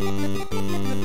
Música